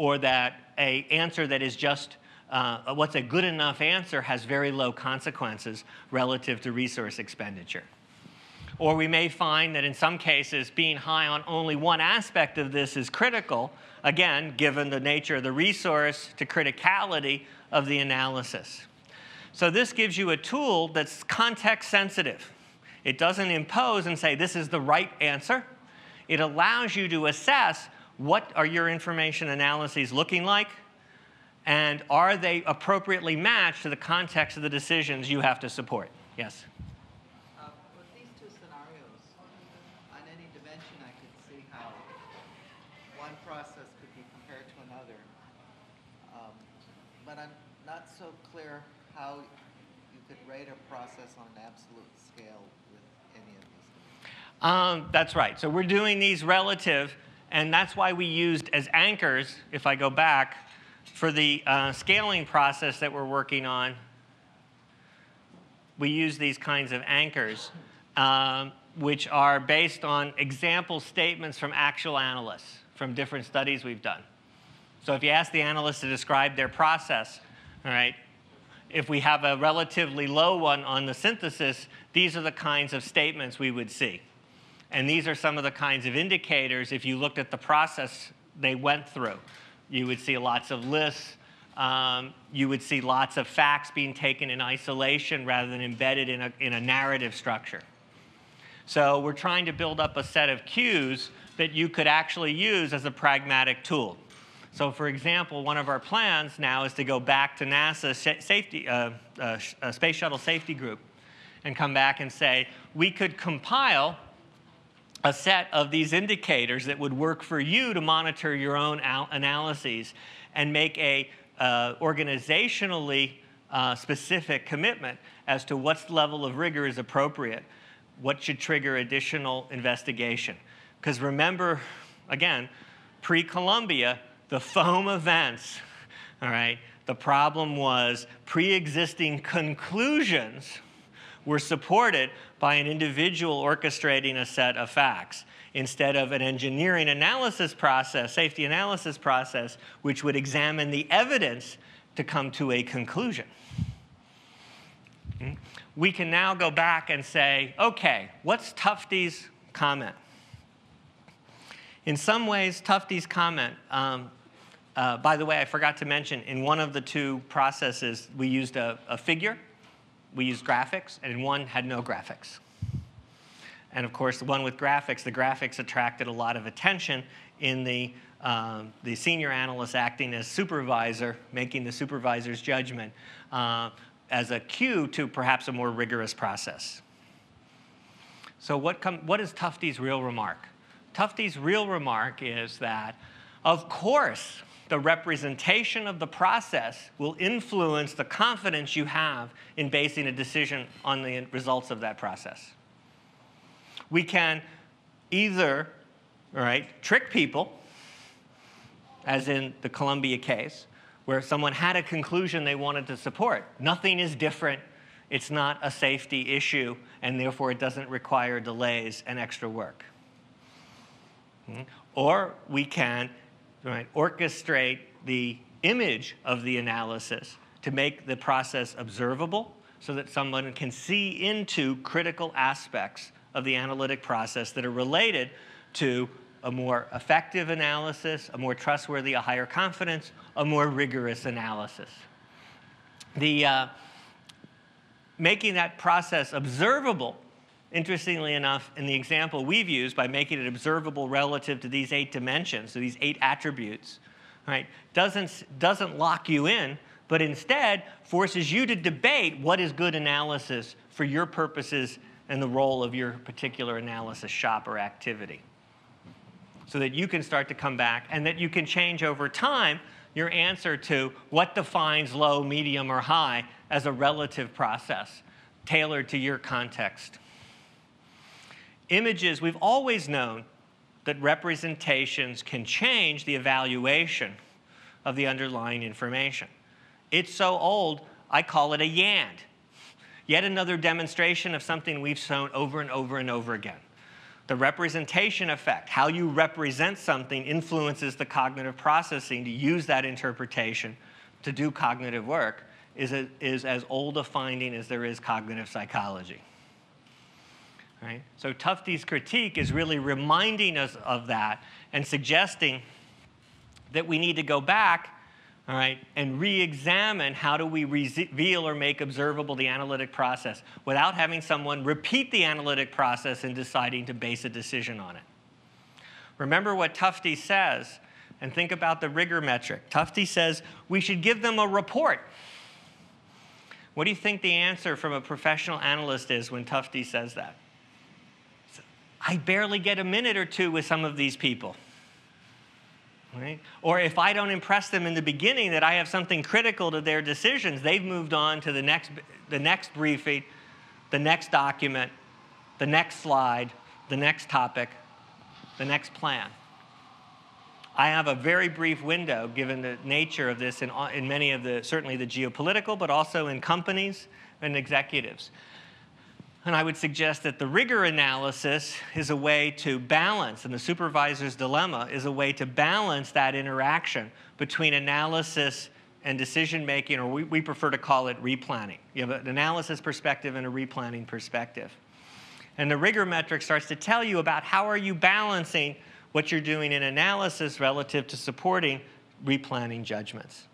or that a answer that is just uh, what's a good enough answer has very low consequences relative to resource expenditure. Or we may find that in some cases, being high on only one aspect of this is critical, again, given the nature of the resource to criticality of the analysis. So this gives you a tool that's context sensitive. It doesn't impose and say, this is the right answer. It allows you to assess what are your information analyses looking like, and are they appropriately matched to the context of the decisions you have to support? Yes? Uh, with these two scenarios, on any dimension, I could see how one process could be compared to another. Um, but I'm not so clear how you could rate a process on an absolute scale with any of these. Um, that's right. So we're doing these relative, and that's why we used as anchors, if I go back, for the uh, scaling process that we're working on, we use these kinds of anchors, um, which are based on example statements from actual analysts from different studies we've done. So if you ask the analysts to describe their process, all right, if we have a relatively low one on the synthesis, these are the kinds of statements we would see. And these are some of the kinds of indicators if you looked at the process they went through. You would see lots of lists. Um, you would see lots of facts being taken in isolation rather than embedded in a, in a narrative structure. So we're trying to build up a set of cues that you could actually use as a pragmatic tool. So for example, one of our plans now is to go back to NASA safety, uh, uh, uh, Space Shuttle Safety Group and come back and say, we could compile a set of these indicators that would work for you to monitor your own analyses and make a uh, organizationally uh, specific commitment as to what level of rigor is appropriate, what should trigger additional investigation. Because remember, again, pre-Columbia, the foam events, all right, the problem was pre-existing conclusions were supported by an individual orchestrating a set of facts instead of an engineering analysis process, safety analysis process, which would examine the evidence to come to a conclusion. Hmm? We can now go back and say, okay, what's Tufte's comment? In some ways, Tufte's comment, um, uh, by the way, I forgot to mention, in one of the two processes, we used a, a figure we used graphics, and one had no graphics. And of course, the one with graphics, the graphics attracted a lot of attention in the, um, the senior analyst acting as supervisor, making the supervisor's judgment uh, as a cue to perhaps a more rigorous process. So, what, com- what is Tufte's real remark? Tufte's real remark is that, of course, the representation of the process will influence the confidence you have in basing a decision on the results of that process. We can either, right, trick people, as in the Columbia case, where someone had a conclusion they wanted to support. Nothing is different. It's not a safety issue, and therefore it doesn't require delays and extra work. Hmm? Or we can right, orchestrate the image of the analysis to make the process observable so that someone can see into critical aspects of the analytic process that are related to a more effective analysis, a more trustworthy, a higher confidence, a more rigorous analysis. The, uh, making that process observable, interestingly enough, in the example we've used by making it observable relative to these eight dimensions, so these eight attributes, right, doesn't, doesn't lock you in, but instead forces you to debate what is good analysis for your purposes and the role of your particular analysis shop or activity. So that you can start to come back and that you can change over time your answer to what defines low, medium, or high as a relative process tailored to your context. Images, we've always known that representations can change the evaluation of the underlying information. It's so old, I call it a YAND. Yet another demonstration of something we've shown over and over and over again. The representation effect, how you represent something, influences the cognitive processing to use that interpretation to do cognitive work, is, a, is as old a finding as there is cognitive psychology. Right? So Tufte's critique is really reminding us of that and suggesting that we need to go back all right, and re-examine how do we reveal or make observable the analytic process without having someone repeat the analytic process and deciding to base a decision on it. Remember what Tufte says, and think about the rigor metric. Tufte says we should give them a report. What do you think the answer from a professional analyst is when Tufte says that? I barely get a minute or two with some of these people. Right? Or if I don't impress them in the beginning that I have something critical to their decisions, they've moved on to the next, the next briefing, the next document, the next slide, the next topic, the next plan. I have a very brief window, given the nature of this in, in many of the, certainly the geopolitical, but also in companies and executives. And I would suggest that the rigor analysis is a way to balance, and the supervisor's dilemma is a way to balance that interaction between analysis and decision making, or we, we prefer to call it replanning. You have an analysis perspective and a replanning perspective. And the rigor metric starts to tell you about how are you balancing what you're doing in analysis relative to supporting replanning judgments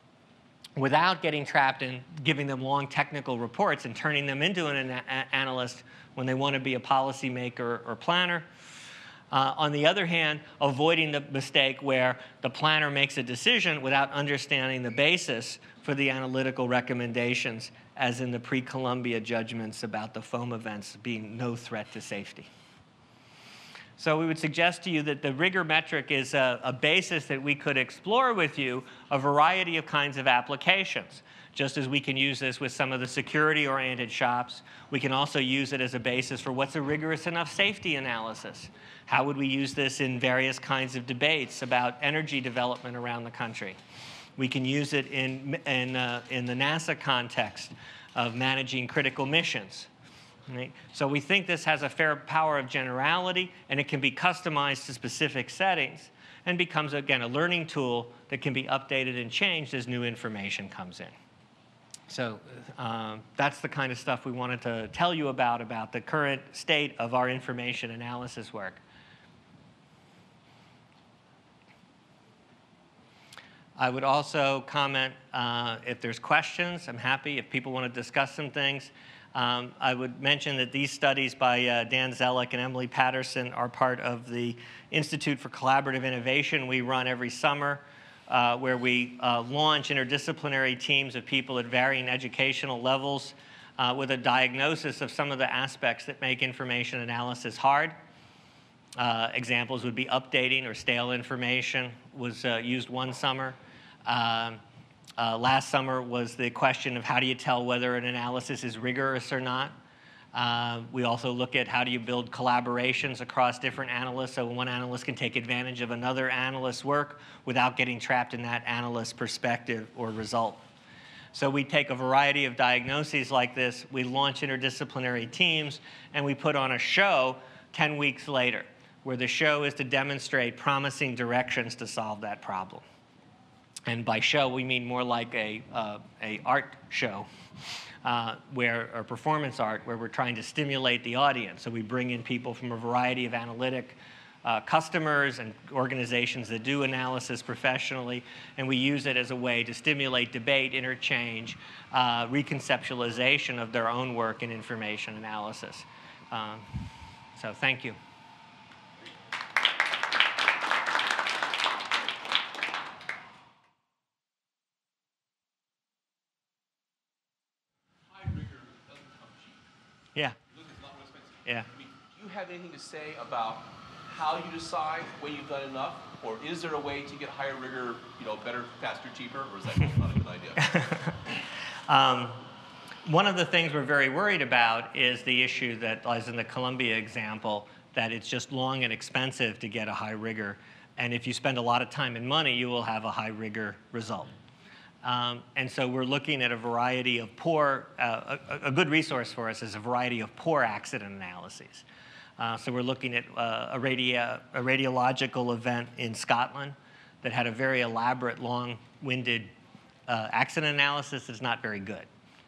without getting trapped in giving them long technical reports and turning them into an analyst when they want to be a policymaker or planner. Uh, on the other hand, avoiding the mistake where the planner makes a decision without understanding the basis for the analytical recommendations, as in the pre Columbia judgments about the foam events being no threat to safety. So we would suggest to you that the rigor metric is a, a, basis that we could explore with you a variety of kinds of applications. Just as we can use this with some of the security-oriented shops, we can also use it as a basis for what's a rigorous enough safety analysis. How would we use this in various kinds of debates about energy development around the country? We can use it in, in, uh, in the NASA context of managing critical missions. Right? So we think this has a fair power of generality and it can be customized to specific settings and becomes, again, a learning tool that can be updated and changed as new information comes in. So um, that's the kind of stuff we wanted to tell you about, about the current state of our information analysis work. I would also comment uh, if there's questions, I'm happy. If people want to discuss some things, Um, I would mention that these studies by uh, Dan Zelik and Emily Patterson are part of the Institute for Collaborative Innovation we run every summer, uh, where we uh, launch interdisciplinary teams of people at varying educational levels uh, with a diagnosis of some of the aspects that make information analysis hard. Uh, examples would be updating or stale information was uh, used one summer. Um, uh, last summer was the question of how do you tell whether an analysis is rigorous or not. Uh, we also look at how do you build collaborations across different analysts so one analyst can take advantage of another analyst's work without getting trapped in that analyst's perspective or result. So we take a variety of diagnoses like this, we launch interdisciplinary teams, and we put on a show 10 weeks later, where the show is to demonstrate promising directions to solve that problem. And by show, we mean more like a, uh, a art show, uh, where, or performance art, where we're trying to stimulate the audience. So we bring in people from a variety of analytic uh, customers and organizations that do analysis professionally, and we use it as a way to stimulate debate, interchange, uh, reconceptualization of their own work in information analysis. Um, so thank you. high rigor doesn't come cheap. Yeah, Look, it's a lot more expensive. yeah. I mean, do you have anything to say about how you decide when you've done enough? Or is there a way to get higher rigor, you know, better, faster, cheaper? Or is that just not a good idea? Um, one of the things we're very worried about is the issue that, as in the Columbia example, that it's just long and expensive to get a high rigor. And if you spend a lot of time and money, you will have a high rigor result. Um, and so we're looking at a variety of poor, uh, a, a good resource for us is a variety of poor accident analyses. Uh, so we're looking at uh, a, radio, a radiological event in Scotland that had a very elaborate, long-winded uh, accident analysis that's not very good.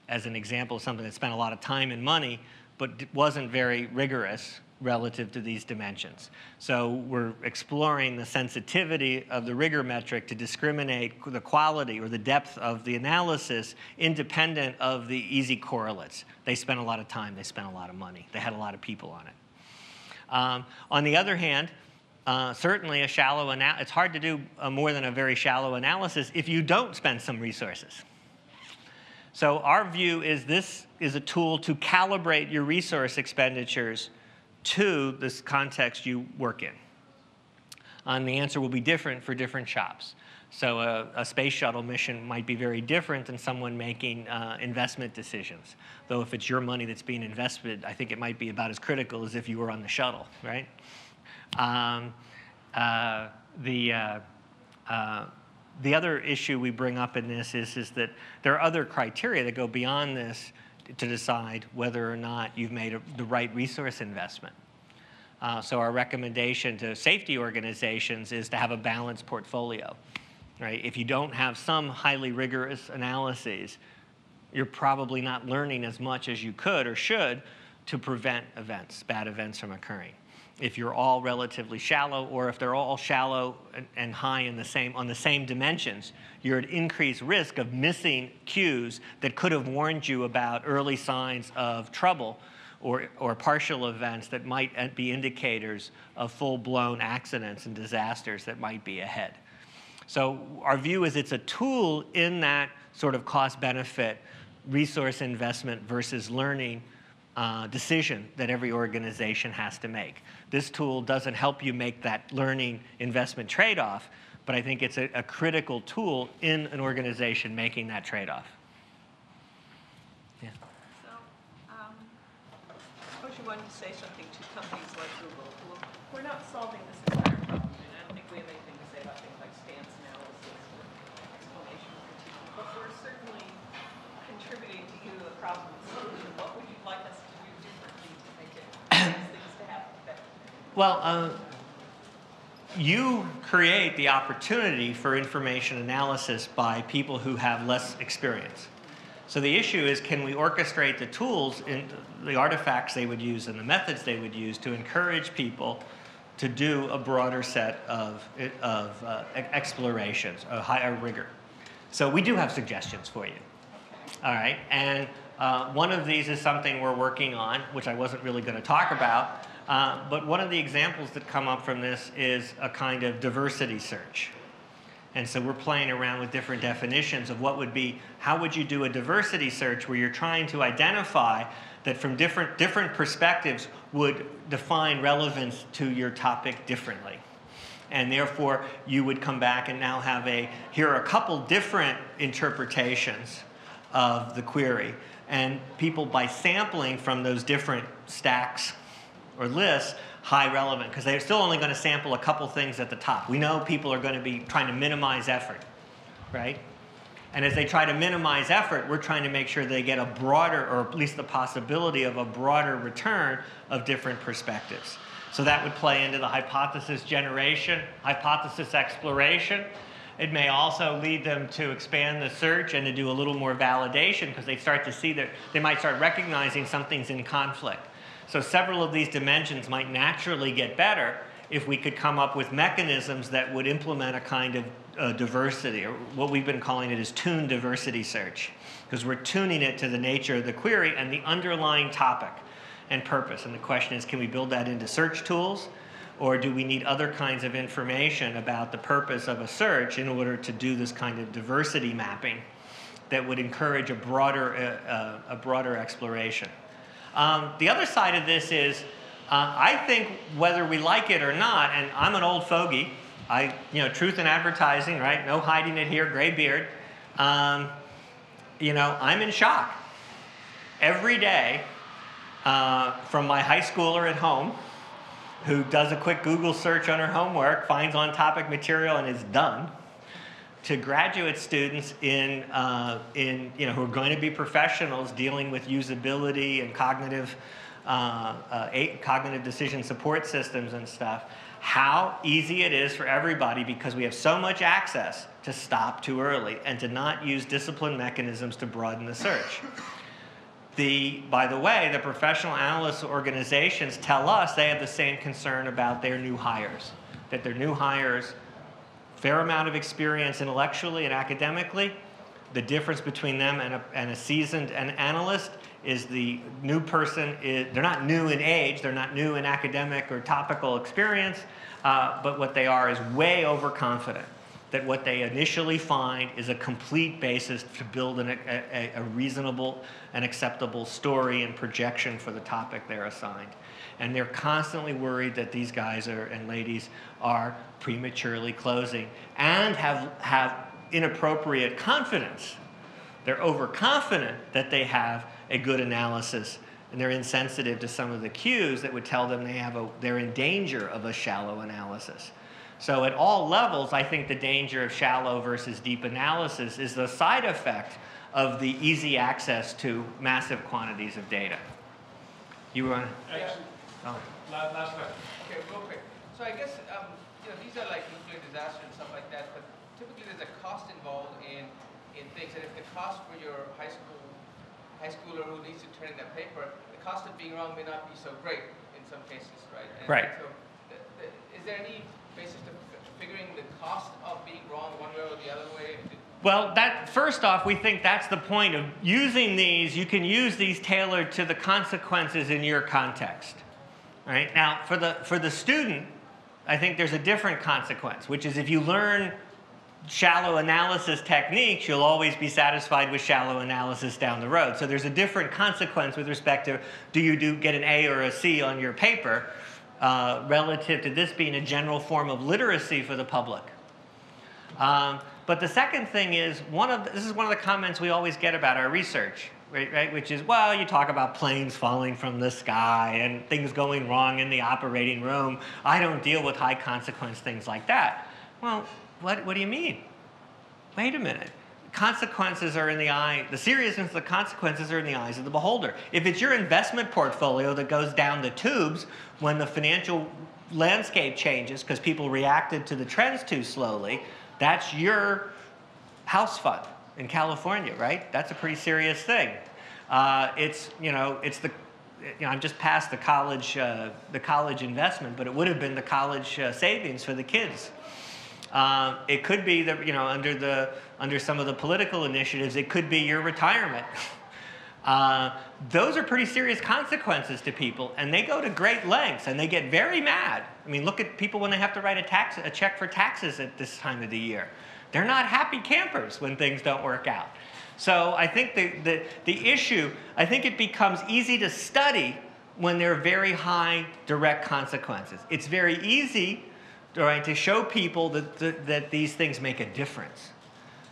As an example of something that spent a lot of time and money, but wasn't very rigorous relative to these dimensions. So we're exploring the sensitivity of the rigor metric to discriminate the quality or the depth of the analysis independent of the easy correlates. They spent a lot of time, they spent a lot of money, they had a lot of people on it. Um, on the other hand, uh, certainly a shallow analysis, it's hard to do uh, more than a very shallow analysis if you don't spend some resources. So our view is this is a tool to calibrate your resource expenditures to this context you work in. And the answer will be different for different shops. So a, a space shuttle mission might be very different than someone making uh, investment decisions. Though if it's your money that's being invested, I think it might be about as critical as if you were on the shuttle, right? Um, uh, the, uh, uh, the other issue we bring up in this is, is that there are other criteria that go beyond this to decide whether or not you've made a, the right resource investment. Uh, so our recommendation to safety organizations is to have a balanced portfolio. Right? If you don't have some highly rigorous analyses, you're probably not learning as much as you could or should to prevent events, bad events from occurring. If you're all relatively shallow, or if they're all shallow and, high in the same, on the same dimensions, you're at increased risk of missing cues that could have warned you about early signs of trouble or, or partial events that might be indicators of full-blown accidents and disasters that might be ahead. So our view is it's a tool in that sort of cost-benefit resource investment versus learning uh, decision that every organization has to make. This tool doesn't help you make that learning investment trade-off, but I think it's a, a critical tool in an organization making that trade-off. Yeah. So, um, suppose you wanted to say something to companies like Google, who, we're not solving this entire problem, and I don't think we have anything to say about things like stance analysis or explanation critique, but we're certainly contributing to you the problem solution. What would you like us to do differently to make it, these things to happen better? Well, uh, you create the opportunity for information analysis by people who have less experience. So the issue is, can we orchestrate the tools, in the artifacts they would use and the methods they would use to encourage people to do a broader set of, of uh, explorations, a higher rigor. So we do have suggestions for you. All right, and Uh, one of these is something we're working on, which I wasn't really going to talk about. Uh, but one of the examples that come up from this is a kind of diversity search. And so we're playing around with different definitions of what would be, how would you do a diversity search where you're trying to identify that from different, different perspectives would define relevance to your topic differently. And therefore, you would come back and now have a, here are a couple different interpretations of the query. And people, by sampling from those different stacks or lists, high relevant, because they're still only going to sample a couple things at the top. We know people are going to be trying to minimize effort, right? And as they try to minimize effort, we're trying to make sure they get a broader, or at least the possibility of a broader return of different perspectives. So that would play into the hypothesis generation, hypothesis exploration. It may also lead them to expand the search and to do a little more validation because they start to see that they might start recognizing something's in conflict. So several of these dimensions might naturally get better if we could come up with mechanisms that would implement a kind of uh, diversity, or what we've been calling it is tuned diversity search, because we're tuning it to the nature of the query and the underlying topic and purpose. And the question is, can we build that into search tools? Or do we need other kinds of information about the purpose of a search in order to do this kind of diversity mapping that would encourage a broader, uh, uh, a broader exploration? Um, the other side of this is, uh, I think whether we like it or not, and I'm an old fogey, I, you know, truth in advertising, right? No hiding it here, gray beard. Um, you know, I'm in shock. Every day, uh, from my high schooler at home, who does a quick Google search on her homework, finds on topic material, and is done, to graduate students in, uh, in, you know, who are going to be professionals dealing with usability and cognitive, uh, uh cognitive decision support systems and stuff how easy it is for everybody because we have so much access to stop too early and to not use discipline mechanisms to broaden the search. The, by the way, the professional analyst organizations tell us they have the same concern about their new hires, that their new hires, fair amount of experience intellectually and academically, the difference between them and a, and a seasoned an analyst is the new person, is, they're not new in age, they're not new in academic or topical experience, uh, but what they are is way overconfident that what they initially find is a complete basis to build an, a, a, reasonable and acceptable story and projection for the topic they're assigned. And they're constantly worried that these guys are, and ladies are prematurely closing and have, have inappropriate confidence. They're overconfident that they have a good analysis and they're insensitive to some of the cues that would tell them they have a, they're in danger of a shallow analysis. So at all levels, I think the danger of shallow versus deep analysis is the side effect of the easy access to massive quantities of data. You want to? Actually, last, last question. Okay, real quick. So I guess, um, you know, these are like nuclear disaster and stuff like that, but typically there's a cost involved in, in things. And if the cost for your high school high schooler who needs to turn in that paper, the cost of being wrong may not be so great in some cases, right? And right. So, th th is there any basis to figuring the cost of being wrong one way or the other way? Well, that first off, we think that's the point of using these. You can use these tailored to the consequences in your context. Right now, for the for the student, I think there's a different consequence, which is if you learn shallow analysis techniques, you'll always be satisfied with shallow analysis down the road. So there's a different consequence with respect to do you do get an A or a C on your paper uh, relative to this being a general form of literacy for the public. Um, but the second thing is one of the, this is one of the comments we always get about our research, right, right? Which is, well, you talk about planes falling from the sky and things going wrong in the operating room. I don't deal with high consequence things like that. Well, what, what do you mean? Wait a minute. Consequences are in the eye, the seriousness of the consequences are in the eyes of the beholder. If it's your investment portfolio that goes down the tubes when the financial landscape changes because people reacted to the trends too slowly, that's your house fund in California, right? That's a pretty serious thing. Uh, it's, you know, it's the, you know, I'm just past the college, uh, the college investment, but it would have been the college uh, savings for the kids um, it could be that, you know, under, the, under some of the political initiatives, it could be your retirement. uh, those are pretty serious consequences to people, and they go to great lengths, and they get very mad. I mean, look at people when they have to write a, tax, a check for taxes at this time of the year. They're not happy campers when things don't work out. So I think the, the, the issue, I think it becomes easy to study when there are very high direct consequences. It's very easy right, to show people that, that, that these things make a difference.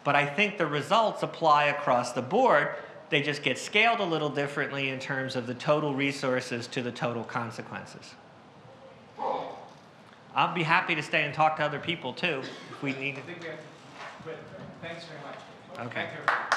But I think the results apply across the board. They just get scaled a little differently in terms of the total resources to the total consequences. I'll be happy to stay and talk to other people too if we need I think we have to quit. Uh, thanks very much. Okay. Thank you.